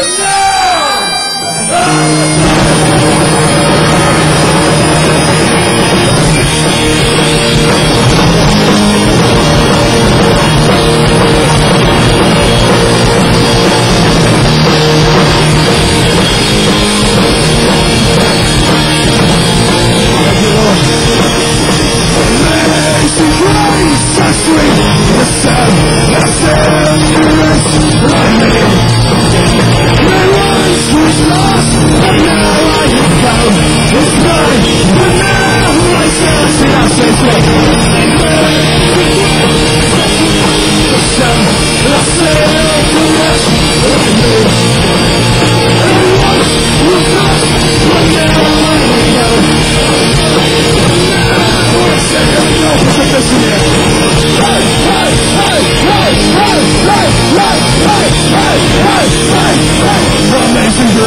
Não! Ah!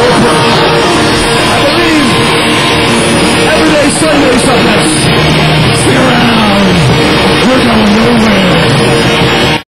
Oh,